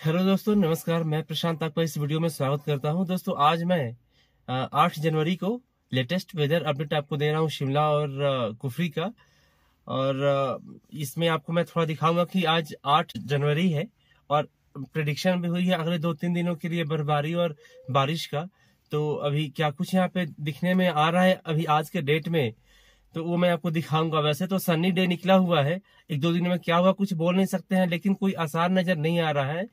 Hello दोस्तों, नमस्कार। मैं प्रशांत आपका इस वीडियो में स्वागत करता हूँ। दोस्तों, आज मैं आठ जनवरी को लेटेस्ट वेदर अपडेट आपको दे रहा हूँ शिमला और कुफरी का। और इसमें आपको मैं थोड़ा दिखाऊँगा कि आज आठ जनवरी है और प्रडिक्शन भी हुई है अगले दो तीन दिनों के लिए बर्फबारी और बारिश का। तो अभी क्या कुछ यहाँ पे दिखने में आ रहा है? अभी आज के डेट में तो वो मैं आपको दिखाऊँगा। वैसे तो सनी डे निकला हुआ है। एक दो दिन में क्या हुआ कुछ बोल नहीं सकते हैं, लेकिन कोई आसार नज़र नहीं आ रहा है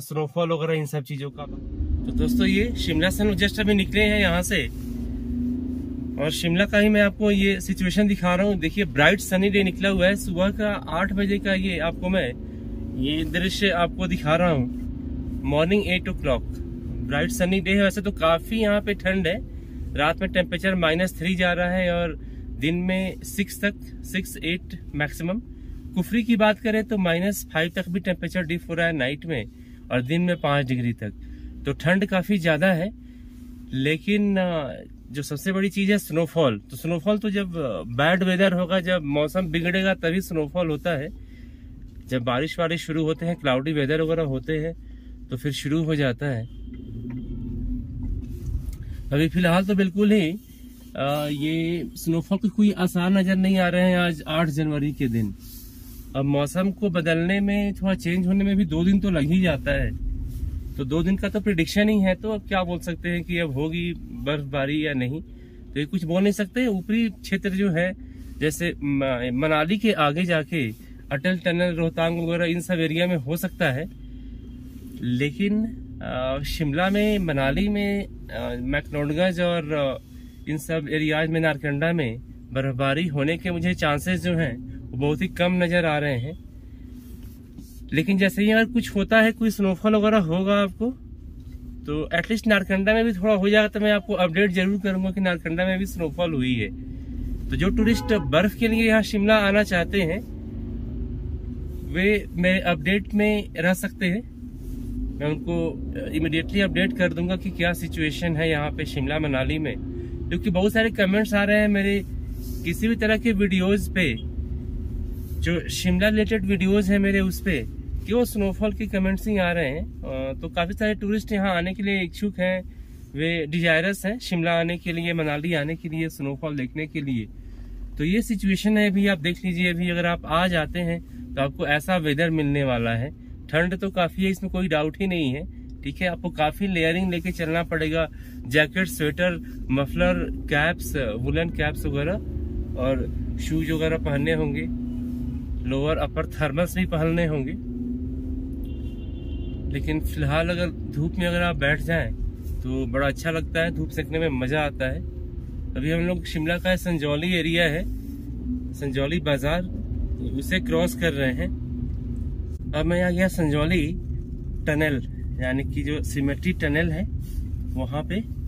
स्नोफॉल वगैरह इन सब चीज़ों का। तो दोस्तों ये शिमला से जस्ट अभी निकले हैं यहाँ से। और शिमला का ही मैं आपको ये सिचुएशन दिखा रहा हूँ। देखिए ब्राइट सनी डे निकला हुआ है। सुबह का आठ बजे का ये आपको मैं ये दृश्य आपको दिखा रहा हूँ। Morning eight o'clock bright sunny day है। वैसे तो काफ़ी यहाँ पे ठंड है। रात में टेम्परेचर माइनस थ्री जा रहा है और दिन में सिक्स तक सिक्स एट मैक्सिमम कुफरी की बात करें तो माइनस फाइव तक भी टेम्परेचर डिप हो रहा है नाइट में और दिन में पाँच डिग्री तक। तो ठंड काफ़ी ज़्यादा है, लेकिन जो सबसे बड़ी चीज़ है स्नोफॉल तो स्नोफॉल तो जब बैड वेदर होगा, जब मौसम बिगड़ेगा तभी स्नोफॉल होता है। जब बारिश वारिश शुरू होते हैं क्लाउडी वेदर वगैरह होते हैं तो फिर शुरू हो जाता है। अभी फ़िलहाल तो बिल्कुल ही ये स्नोफॉल के कोई आसार नज़र नहीं आ रहे हैं आज आठ जनवरी के दिन। अब मौसम को बदलने में, थोड़ा चेंज होने में भी दो दिन तो लग ही जाता है। तो दो दिन का तो प्रिडिक्शन ही है तो अब क्या बोल सकते हैं कि अब होगी बर्फबारी या नहीं? तो ये कुछ बोल नहीं सकते। ऊपरी क्षेत्र जो है, जैसे मनाली के आगे जाके अटल टनल, रोहतांग वगैरह, इन सब एरिया में हो सकता है। लेकिन शिमला में, मनाली में मैकलोडगंज और इन सब एरियाज़ में नारकंडा में बर्फबारी होने के मुझे चांसेस जो हैं, वो बहुत ही कम नज़र आ रहे हैं। लेकिन जैसे ही अगर कुछ होता है, कोई स्नोफॉल वगैरह होगा आपको तो एटलीस्ट नारकंडा में भी थोड़ा हो जाएगा तो मैं आपको अपडेट ज़रूर करूँगा कि नारकंडा में भी स्नोफॉल हुई है। तो जो टूरिस्ट बर्फ़ के लिए यहाँ शिमला आना चाहते हैं, वे मेरे अपडेट में रह सकते हैं। मैं उनको इमिडिएटली अपडेट कर दूँगा कि क्या सिचुएशन है यहाँ पे शिमला मनाली में। क्योंकि बहुत सारे कमेंट्स आ रहे हैं मेरे किसी भी तरह के वीडियोस पे। जो शिमला रिलेटेड वीडियोस है मेरे उस पे, कि वो स्नोफॉल के कमेंट्स ही आ रहे हैं। तो काफ़ी सारे टूरिस्ट यहाँ आने के लिए इच्छुक हैं। वे डिजायरस हैं शिमला आने के लिए, मनाली आने के लिए स्नोफॉल देखने के लिए। तो ये सिचुएशन है अभी, आप देख लीजिए अभी, अगर आप आ जाते हैं तो आपको ऐसा वेदर मिलने वाला है। ठंड तो काफ़ी है, इसमें कोई डाउट ही नहीं है। ठीक है, आपको काफ़ी लेयरिंग लेके चलना पड़ेगा। Jacket sweater muffler caps woollen caps वगैरह और शूज़ वगैरह पहनने होंगे। लोअर अपर थर्मल्स भी पहनने होंगे। लेकिन फ़िलहाल अगर धूप में अगर आप बैठ जाएँ तो बड़ा अच्छा लगता है। धूप सेकने में मज़ा आता है। अभी हम लोग शिमला का संजौली एरिया है, संजौली बाज़ार, उसे क्रॉस कर रहे हैं। अब मैं आ गया संजौली टनल। यानी कि जो सिमेट्री टनल है, वहाँ पे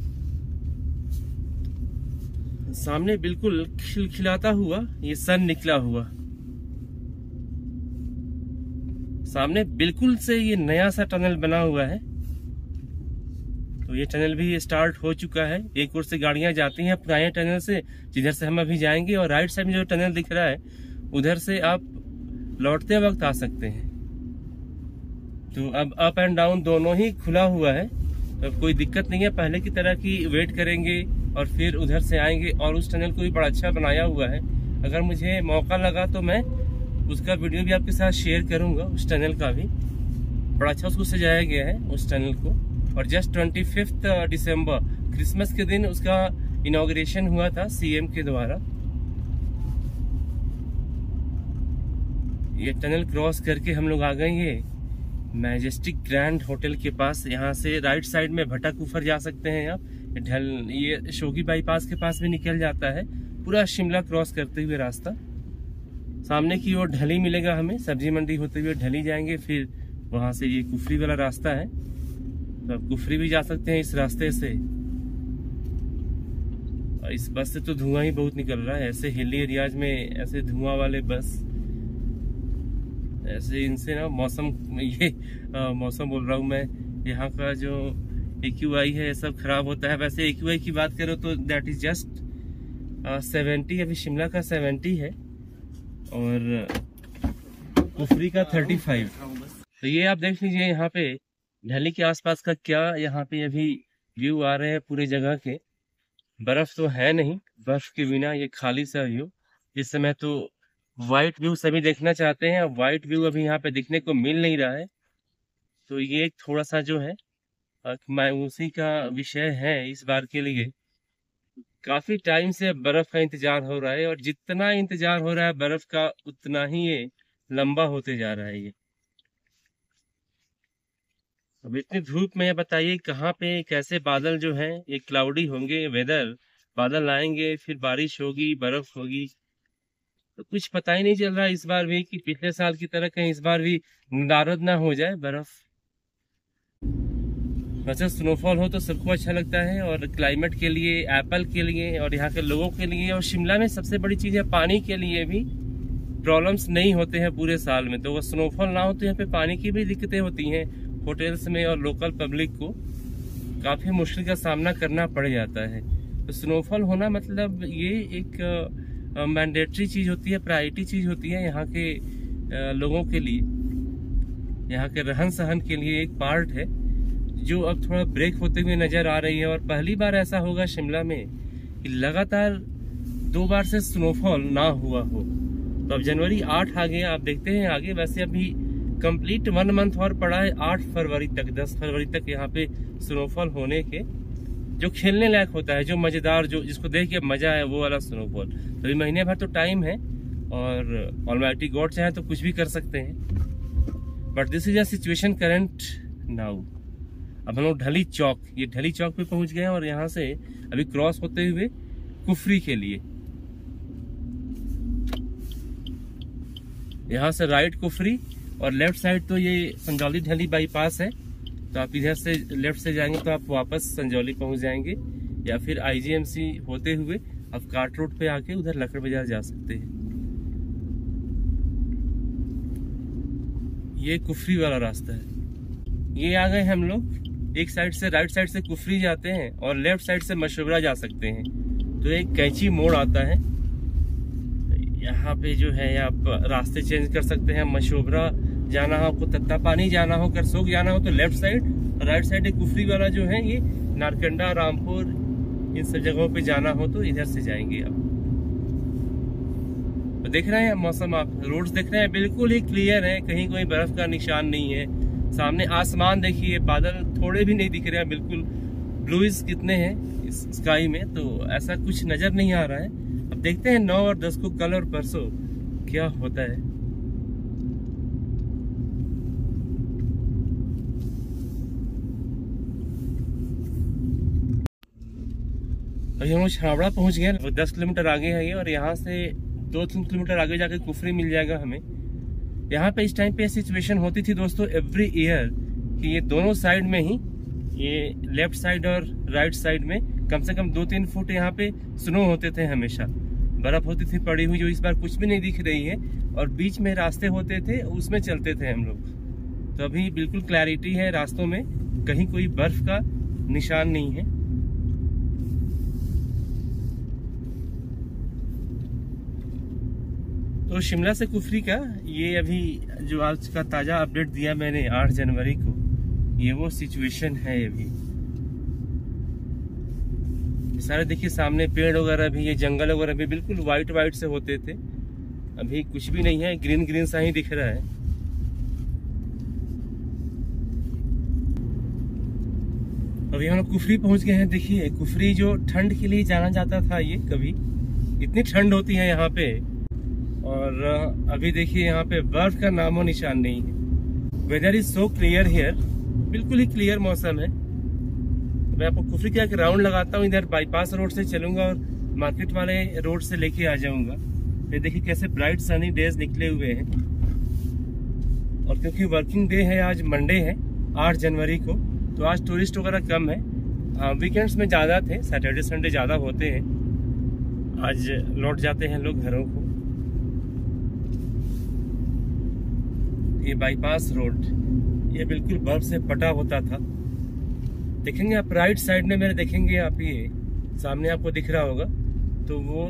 सामने बिल्कुल खिलखिलाता हुआ ये सन निकला हुआ। सामने बिल्कुल से ये नया सा टनल बना हुआ है। तो ये टनल भी स्टार्ट हो चुका है। एक ओर से गाड़ियाँ जाती हैं पुराने टनल से, जिधर से हम अभी जाएँगे, और राइट साइड में जो टनल दिख रहा है, उधर से आप लौटते वक्त आ सकते हैं। तो अब अप एंड डाउन दोनों ही खुला हुआ है। तो कोई दिक्कत नहीं है। पहले की तरह की वेट करेंगे और फिर उधर से आएँगे और उस टनल को भी बड़ा अच्छा बनाया हुआ है। अगर मुझे मौका लगा तो मैं उसका वीडियो भी आपके साथ शेयर करूँगा, उस टनल का भी। बड़ा अच्छा उसको सजाया गया है, उस टनल को। और just twenty fifth December Christmas के दिन उसका इनाग्रेशन हुआ था सीएम के द्वारा। ये टनल क्रॉस करके हम लोग आ गए ये मैजेस्टिक ग्रैंड होटल के पास, यहाँ से राइट साइड में भटक ऊपर जा सकते हैं आप। ढल, ये शोगी बाईपास के पास भी निकल जाता है। पूरा शिमला क्रॉस करते हुए रास्ता। सामने की ओर ढली मिलेगा हमें, सब्ज़ी मंडी होते हुए ढली जाएँगे, फिर वहाँ से ये कुफरी वाला रास्ता है। तो आप कुफरी भी जा सकते हैं इस रास्ते से। और इस बस से तो धुआँ ही बहुत निकल रहा है, ऐसे हिली एरियाज़ में ऐसे धुआँ वाले बस। ऐसे इनसे ना मौसम ये आ, मौसम बोल रहा हूँ मैं यहाँ का जो ए है ये सब खराब होता है। वैसे ए की बात करो तो दैट इज़ जस्ट सेवेंटी अभी शिमला का सेवेंटी है और कुफरी का थर्टी फाइव तो ये आप देख लीजिए यहाँ पे दिल्ली के आसपास का क्या यहाँ पे अभी व्यू आ रहे हैं पूरे जगह के। बर्फ़ तो है नहीं बर्फ़ के बिना ये खाली सा व्यू इस समय तो वाइट व्यू सभी देखना चाहते हैं। वाइट व्यू अभी यहाँ पे दिखने को मिल नहीं रहा है। तो ये थोड़ा सा जो है मायूसी का विषय है इस बार के लिए। काफ़ी टाइम से बर्फ़ का इंतज़ार हो रहा है और जितना इंतज़ार हो रहा है, बर्फ़ का उतना ही ये लंबा होते जा रहा है ये। अब इतनी धूप में बताइए कहाँ पे कैसे बादल जो है, ये क्लाउडी होंगे वेदर बादल आएँगे, फिर बारिश होगी, बर्फ़ होगी तो कुछ पता ही नहीं चल रहा इस बार भी कि पिछले साल की तरह कहीं इस बार भी नारद ना हो जाए बर्फ़। वैसे स्नोफॉल हो तो सबको अच्छा लगता है और क्लाइमेट के लिए एप्पल के लिए और यहाँ के लोगों के लिए और शिमला में सबसे बड़ी चीज़ है पानी के लिए भी प्रॉब्लम्स नहीं होते हैं पूरे साल में। तो अगर स्नोफॉल ना हो तो यहाँ पे पानी की भी दिक्कतें होती हैं होटल्स में और लोकल पब्लिक को। काफ़ी मुश्किल का सामना करना पड़ जाता है। तो स्नोफॉल होना मतलब ये एक मैंडेटरी चीज़ होती है प्रायोरिटी चीज़ होती है यहाँ के लोगों के लिए। यहाँ के रहन सहन के लिए एक पार्ट है, जो अब थोड़ा ब्रेक होते हुए नज़र आ रही है और पहली बार ऐसा होगा शिमला में कि लगातार दो बार से स्नोफॉल ना हुआ हो। तो अब जनवरी आठ आ गया आप देखते हैं आगे वैसे अभी कंप्लीट वन मंथ और पड़ा है आठ फरवरी तक, दस फरवरी तक यहाँ पे स्नोफॉल होने के जो खेलने लायक होता है, जो मज़ेदार, जो जिसको देख के मज़ा है वो वाला स्नोफॉल तो अभी महीने भर तो टाइम है और ऑलमाइटी गॉड चाहे तो कुछ भी कर सकते हैं। But this is a situation current now अब हम लोग ढली चौक, ये ढली चौक पे पहुँच गए हैं और यहाँ से अभी क्रॉस होते हुए कुफरी के लिए। यहाँ से राइट कुफरी और लेफ़्ट साइड तो ये संजौली ढली बाईपास है। तो आप इधर से लेफ़्ट से जाएँगे तो आप वापस संजौली पहुँच जाएँगे, या फिर आईजीएमसी होते हुए आप काट रोड पे आके उधर लकड़ बाज़ार जा सकते हैं। ये कुफरी वाला रास्ता है। ये आ गए हम लोग, एक साइड से राइट साइड से कुफरी जाते हैं और लेफ़्ट साइड से मशवरा जा सकते हैं। तो एक कैची मोड़ आता है। यहाँ पे जो है आप रास्ते चेंज कर सकते हैं मशोबरा जाना हो, आपको तत्ता पानी जाना हो, करसोग जाना हो तो लेफ़्ट साइड राइट साइड एक कुफरी वाला जो है, ये नारकंडा, रामपुर, इन सब जगहों पे जाना हो तो इधर से जाएँगे आप। तो देख रहे हैं मौसम आप रोड्स देख रहे हैं, बिल्कुल ही क्लियर है, कहीं कोई बर्फ़ का निशान नहीं है। सामने आसमान देखिए, बादल थोड़े भी नहीं दिख रहे हैं, बिल्कुल ब्लूइज कितने हैं इस स्काई में तो ऐसा कुछ नज़र नहीं आ रहा है। अब देखते हैं नौ और दस को कल और परसों क्या होता है। अभी हम छावड़ा पहुँच गए दस किलोमीटर आगे है ये, और यहाँ से दो तीन किलोमीटर आगे जाकर कुफरी मिल जाएगा हमें। यहाँ पे इस टाइम पे सिचुएशन होती थी दोस्तों एवरी ईयर कि ये दोनों साइड में ही, ये लेफ़्ट साइड और राइट साइड में कम से कम दो तीन फुट यहाँ पे स्नो होते थे हमेशा। बर्फ़ होती थी, पड़ी हुई जो इस बार कुछ भी नहीं दिख रही है, और बीच में रास्ते होते थे, उसमें चलते थे हम लोग। तो अभी बिल्कुल क्लैरिटी है रास्तों में, कहीं कोई बर्फ़ का निशान नहीं है। तो शिमला से कुफरी का, ये अभी जो आज का ताज़ा अपडेट दिया मैंने 8 जनवरी को, ये वो सिचुएशन है अभी सारे देखिए सामने पेड़ वगैरह भी, ये जंगल वगैरह भी बिल्कुल व्हाइट व्हाइट से होते थे। अभी कुछ भी नहीं है ग्रीन ग्रीन सा ही दिख रहा है। अभी हम लोग कुफरी पहुँच गए हैं, देखिए, कुफरी जो ठंड के लिए जाना जाता था ये कभी, इतनी ठंड होती है यहाँ पे। और अभी देखिए यहाँ पे बर्फ़ का नामो निशान नहीं है। Weather is so clear here बिल्कुल ही क्लियर मौसम है। मैं आपको कुफरी का एक राउंड लगाता हूँ, इधर बाईपास रोड से चलूँगा और मार्केट वाले रोड से लेके आ जाऊँगा। ये देखिए कैसे ब्राइट सनी डेज़ निकले हुए हैं। और क्योंकि वर्किंग डे है, आज मंडे है, आठ जनवरी को तो आज टूरिस्ट वगैरह कम है। वीकेंड्स में ज़्यादा थे सैटरडे संडे ज़्यादा होते हैं। आज लौट जाते हैं लोग घरों को। ये बाईपास रोड ये बिल्कुल बर्फ़ से पटा होता था। देखेंगे आप राइट साइड में मेरे देखेंगे आप ये, सामने आपको दिख रहा होगा तो वो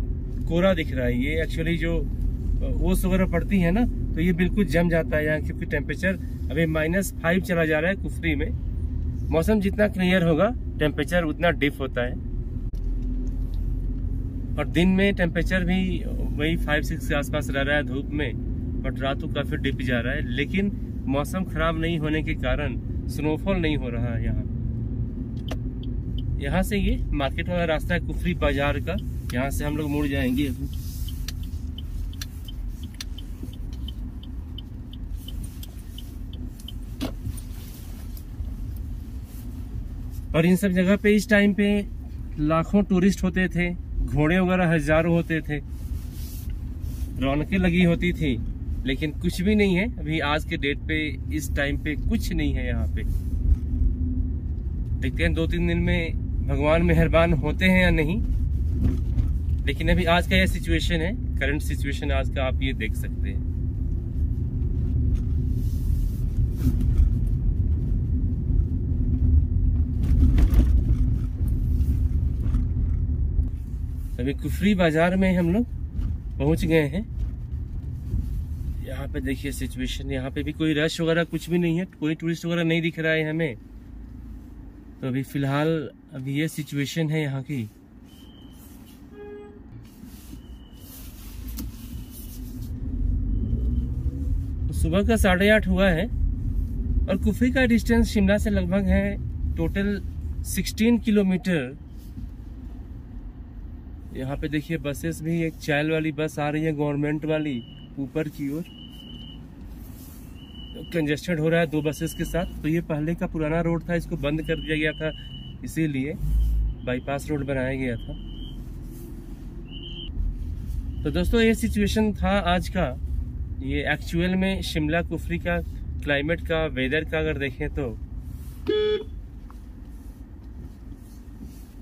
कोरा दिख रहा है। ये एक्चुअली जो ओस वगैरह पड़ती है ना तो ये बिल्कुल जम जाता है यहाँ क्योंकि टेम्परेचर अभी माइनस फाइव चला जा रहा है कुफरी में। मौसम जितना क्लियर होगा टेम्परेचर उतना डिप होता है। और दिन में टेम्परेचर भी वही फाइव सिक्स के आसपास रह रहा है धूप में। बट रात को काफ़ी डिप जा रहा है, लेकिन मौसम खराब नहीं होने के कारण स्नोफॉल नहीं हो रहा है यहाँ। यहाँ से ये मार्केट वाला रास्ता है कुफरी बाज़ार का, यहाँ से हम लोग मुड़ जाएँगे और इन सब जगह पे इस टाइम पे लाखों टूरिस्ट होते थे, घोड़े वगैरह हज़ारों होते थे। रौनकें लगी होती थी। लेकिन कुछ भी नहीं है। अभी आज के डेट पे, इस टाइम पे कुछ नहीं है यहाँ पे। देखते हैं दो तीन दिन में भगवान मेहरबान होते हैं या नहीं। लेकिन अभी आज का यह सिचुएशन है करंट सिचुएशन आज का आप ये देख सकते हैं। अभी कुफरी बाज़ार में हम लोग पहुँच गए हैं। यहाँ पे देखिए सिचुएशन यहाँ पे भी कोई रश वगैरह कुछ भी नहीं है, कोई टूरिस्ट वगैरह नहीं दिख रहा है हमें। तो अभी फ़िलहाल अभी ये सिचुएशन है यहाँ की। तो सुबह का साढ़े आठ हुआ है और कुफरी का डिस्टेंस शिमला से लगभग है टोटल 16 किलोमीटर। यहाँ पे देखिए बसेस भी, एक चाइल्ड वाली बस आ रही है गवर्नमेंट वाली, ऊपर की ओर। कंजेस्टेड हो रहा है दो बसेस के साथ तो ये पहले का पुराना रोड था, इसको बंद कर दिया गया था, इसीलिए बाईपास रोड बनाया गया था। तो दोस्तों, ये सिचुएशन था आज का। ये एक्चुअल में शिमला कुफरी का क्लाइमेट का वेदर का अगर देखें तो।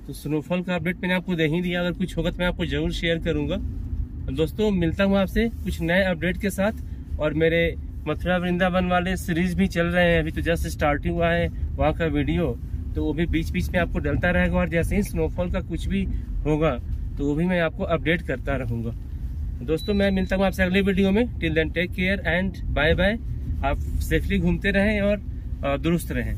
तो स्नोफॉल का अपडेट मैंने आपको दे ही दिया, अगर कुछ होगा तो मैं आपको ज़रूर शेयर करूँगा। दोस्तों, मिलता हूँ आपसे कुछ नए अपडेट के साथ, और मेरे मथुरा वृंदावन वाले सीरीज़ भी चल रहे हैं। अभी तो जस्ट स्टार्टिंग हुआ है वहाँ का वीडियो तो वो भी बीच बीच में आपको डलता रहेगा और जैसे ही स्नोफॉल का कुछ भी होगा तो वो भी मैं आपको अपडेट करता रहूँगा। दोस्तों, मैं मिलता हूँ आपसे अगले वीडियो में। Till then take care and bye bye आप सेफली घूमते रहें और दुरुस्त रहें।